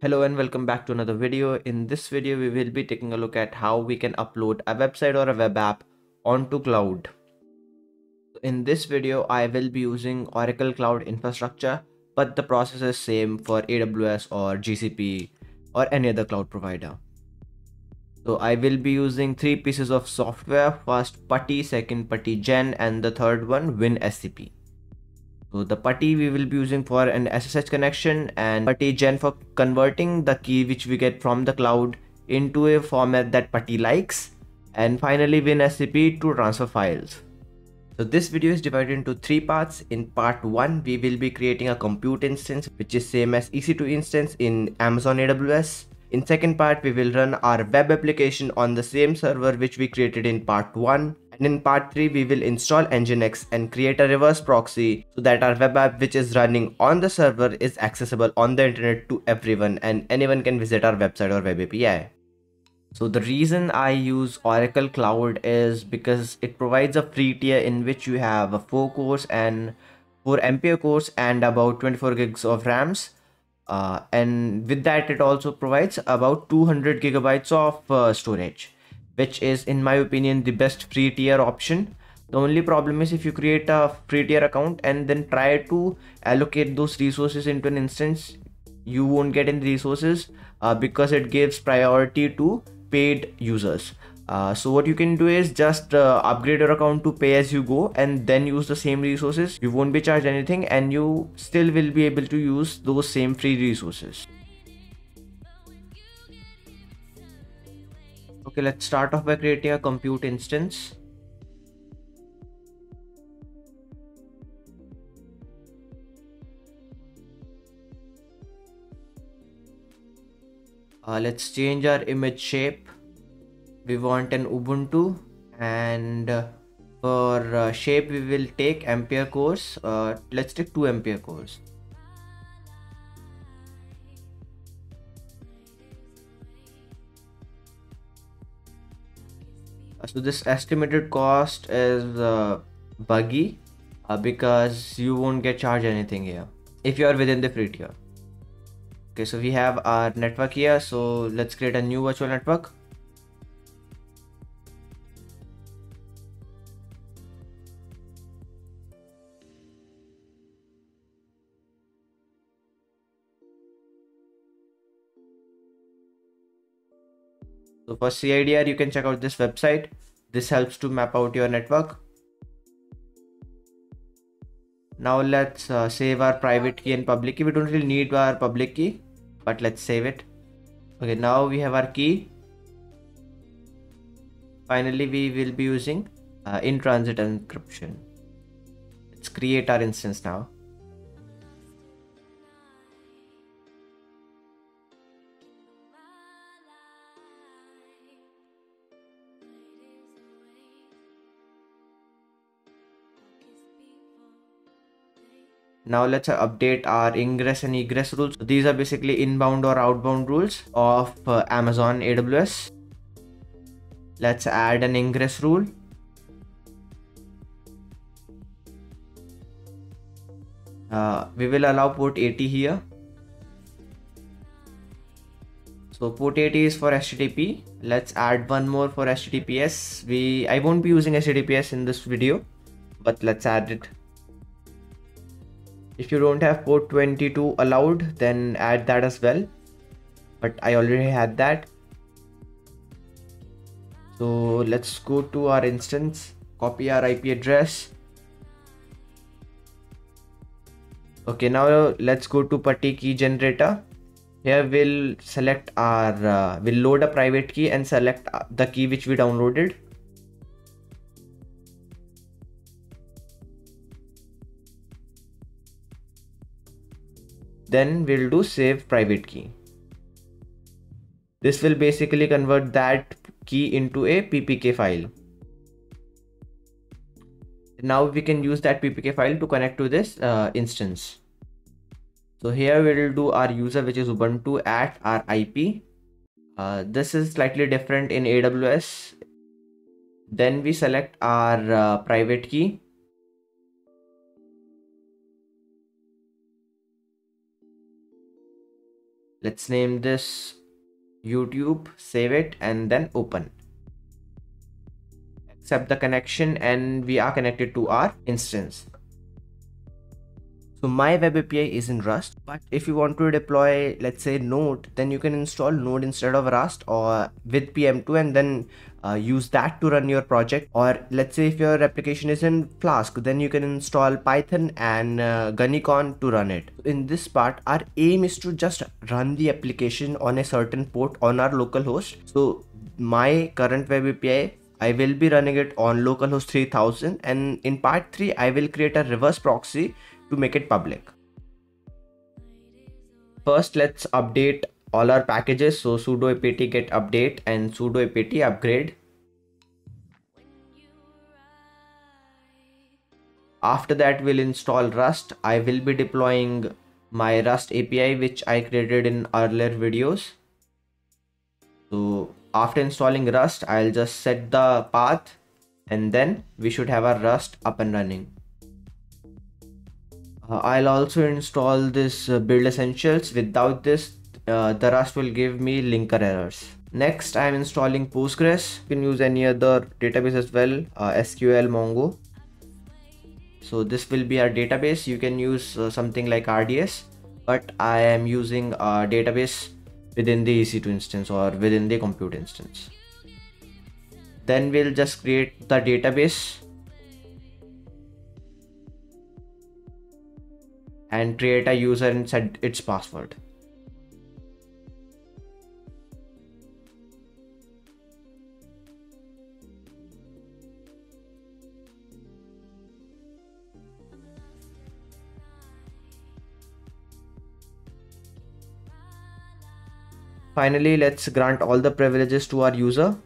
Hello and welcome back to another video. In this video, we will be taking a look at how we can upload a website or a web app onto cloud. In this video, I will be using Oracle Cloud Infrastructure, but the process is same for AWS or GCP or any other cloud provider. So I will be using three pieces of software. First PuTTY, second PuTTY Gen and the third one WinSCP. So the PuTTY we will be using for an SSH connection and PuTTY Gen for converting the key which we get from the cloud into a format that PuTTY likes and finally WinSCP to transfer files. So this video is divided into three parts. In part 1 we will be creating a compute instance which is same as EC2 instance in Amazon AWS. In second part we will run our web application on the same server which we created in part 1 and in part 3 we will install Nginx and create a reverse proxy so that our web app which is running on the server is accessible on the internet to everyone and anyone can visit our website or web API. So the reason I use Oracle Cloud is because it provides a free tier in which you have a 4 cores and 4 ampere cores and about 24 gigs of RAMs. Uh, and with that it also provides about 200 gigabytes of uh, storage which is in my opinion the best free tier option. The only problem is if you create a free tier account and then try to allocate those resources into an instance you won't get any resources uh, because it gives priority to paid users. Uh, so what you can do is just uh, upgrade your account to pay as you go and then use the same resources. You won't be charged anything and you still will be able to use those same free resources okay let's start off by creating a compute instance. Uh, let's change our image shape. We want an ubuntu and uh, for uh, shape we will take ampere cores uh, let's take 2 ampere cores so this estimated cost is uh, buggy uh, because you won't get charged anything here if you are within the free tier okay so we have our network here so let's create a new virtual network So for CIDR, you can check out this website. This helps to map out your network. Now let's uh, save our private key and public key. We don't really need our public key, but let's save it. Okay, now we have our key. Finally, we will be using uh, in-transit encryption. Let's create our instance now. Now let's update our ingress and egress rules. These are basically inbound or outbound rules of uh, amazon aws let's add an ingress rule. Uh, we will allow port 80 here. So port 80 is for http let's add one more for https we i won't be using https in this video but let's add it if you don't have port 22 allowed then add that as well. But I already had that. So let's go to our instance. Copy our IP address. Okay now let's go to PuTTY key generator. Here we'll select our uh, we'll load a private key and select uh, the key which we downloaded then we'll do save private key. This will basically convert that key into a ppk file. Now we can use that ppk file to connect to this uh, instance. So here we'll do our user which is ubuntu at our ip uh, this is slightly different in aws then we select our uh, private key let's name this youtube save it and then open. Accept the connection and we are connected to our instance. So my web API is in Rust, but if you want to deploy, let's say Node, then you can install Node instead of Rust or with PM2 and then uh, use that to run your project. Or let's say if your application is in Flask, then you can install Python and uh, Gunicorn to run it. In this part, our aim is to just run the application on a certain port on our local host. So my current web API I will be running it on localhost 3000 and in part 3 I will create a reverse proxy to make it public. First, let's update all our packages. So sudo apt get update and sudo apt upgrade. After that, we'll install Rust. I will be deploying my Rust API, which I created in earlier videos. So after installing Rust, I'll just set the path and then we should have our Rust up and running. Uh, I'll also install this uh, build essentials. Without this, uh, the Rust will give me linker errors. Next, I'm installing Postgres. You can use any other database as well, uh, SQL, Mongo. So this will be our database. You can use uh, something like RDS, but I am using a database within the EC2 instance or within the compute instance. Then we'll just create the database and create a user and set its password. Finally, let's grant all the privileges to our user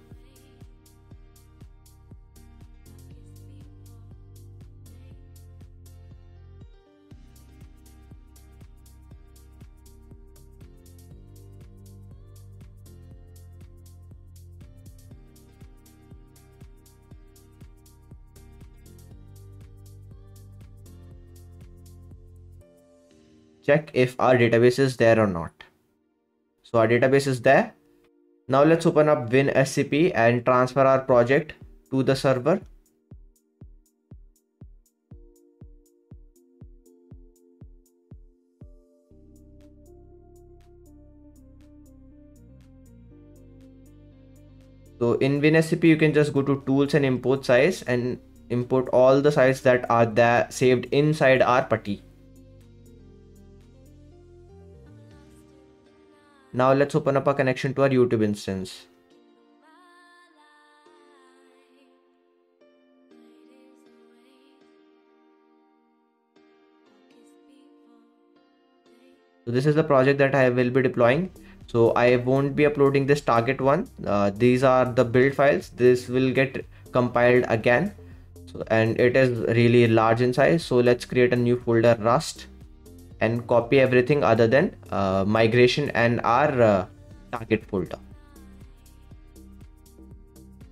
check if our database is there or not. So our database is there. Now let's open up WinSCP and transfer our project to the server. So in WinSCP, you can just go to tools and import size and import all the sites that are there saved inside our putty. Now let's open up a connection to our YouTube instance. So this is the project that I will be deploying. So I won't be uploading this target one. Uh, these are the build files. This will get compiled again. So, and it is really large in size. So let's create a new folder Rust and copy everything other than uh, migration and our uh, target folder.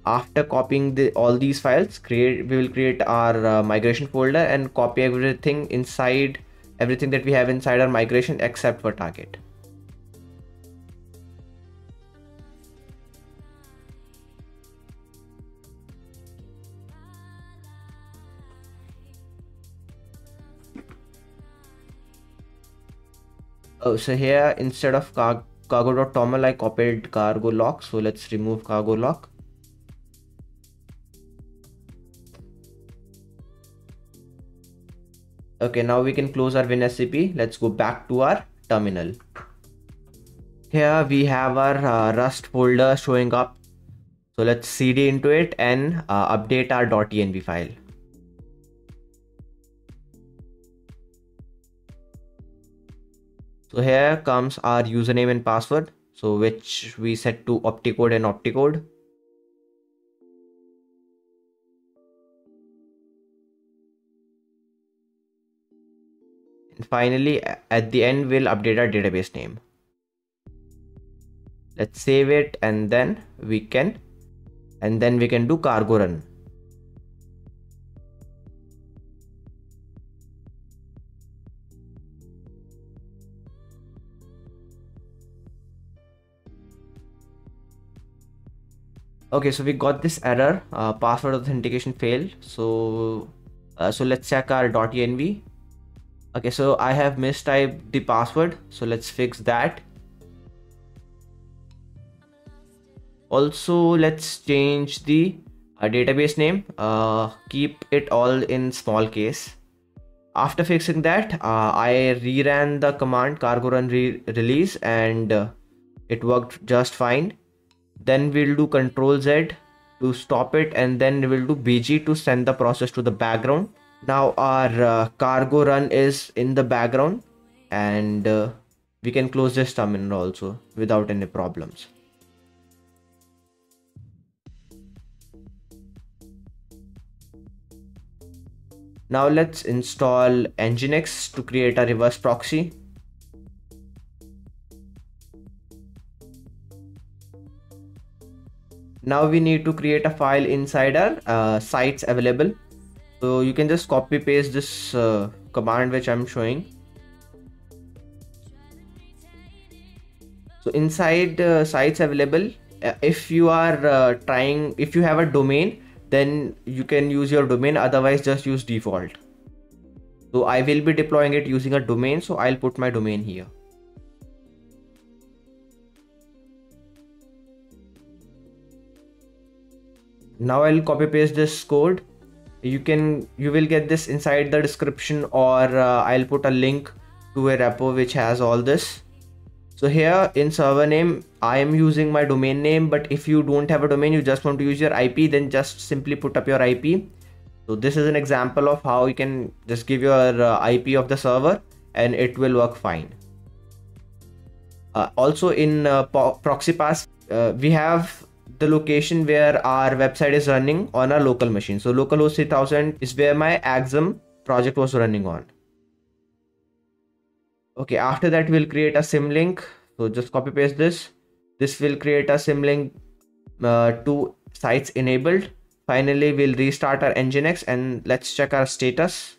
After copying the, all these files create we will create our uh, migration folder and copy everything inside everything that we have inside our migration except for target oh so here instead of car cargo.toml i copied cargo lock so let's remove cargo lock. Okay now we can close our WinSCP let's go back to our terminal. Here we have our uh, rust folder showing up. So let's cd into it and uh, update our .env file so here comes our username and password. So which we set to opticode and opticode. And finally at the end we'll update our database name. Let's save it and then we can and then we can do cargo run okay so we got this error. Uh, password authentication failed. So uh, so let's check our .env okay so I have mistyped the password. So let's fix that. Also let's change the uh, database name. Uh, keep it all in small case. After fixing that uh, I reran the command cargo run re release and uh, it worked just fine then we'll do control Z to stop it and then we'll do BG to send the process to the background. Now our uh, cargo run is in the background and uh, we can close this terminal also without any problems. Now let's install nginx to create a reverse proxy now we need to create a file inside our uh, sites available. So you can just copy paste this uh, command which i'm showing. So inside uh, sites available uh, if you are uh, trying if you have a domain then you can use your domain. Otherwise just use default. So i will be deploying it using a domain. So i'll put my domain here now i'll copy paste this code. You can you will get this inside the description or uh, i'll put a link to a repo which has all this. So here in server name i am using my domain name but if you don't have a domain you just want to use your ip then just simply put up your ip so this is an example of how you can just give your uh, ip of the server and it will work fine. Uh, also in uh, proxy pass uh, we have the location where our website is running on our local machine. So localhost 3000 is where my Axum project was running on. Okay, after that we'll create a symlink. So just copy paste this. This will create a symlink uh, to sites enabled. Finally, we'll restart our Nginx and let's check our status.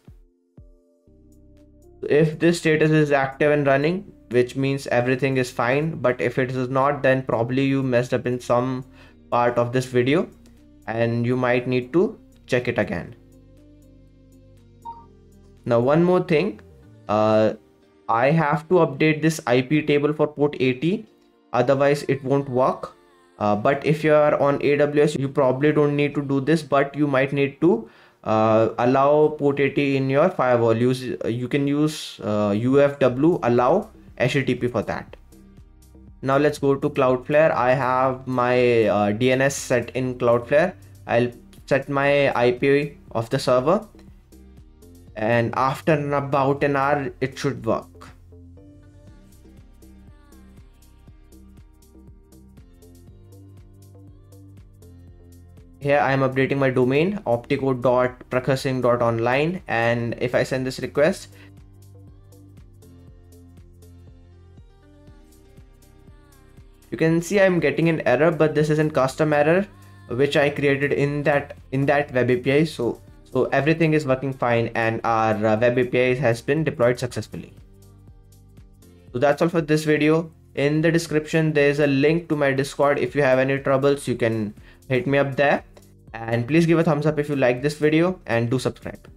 If this status is active and running, which means everything is fine, but if it is not, then probably you messed up in some part of this video and you might need to check it again. Now one more thing uh, I have to update this IP table for port 80 otherwise it won't work. Uh, but if you are on AWS you probably don't need to do this but you might need to uh, allow port 80 in your firewall. Use you can use UFW uh, allow HTTP for that now let's go to cloudflare. I have my uh, dns set in cloudflare. I'll set my ip of the server. And after about an hour it should work. Here i am updating my domain optico.prakhasing.online and if i send this request you can see I'm getting an error but this is a custom error which I created in that in that web API. So so everything is working fine and our uh, web API has been deployed successfully. So that's all for this video. In the description there's a link to my discord. If you have any troubles you can hit me up there. And please give a thumbs up if you like this video and do subscribe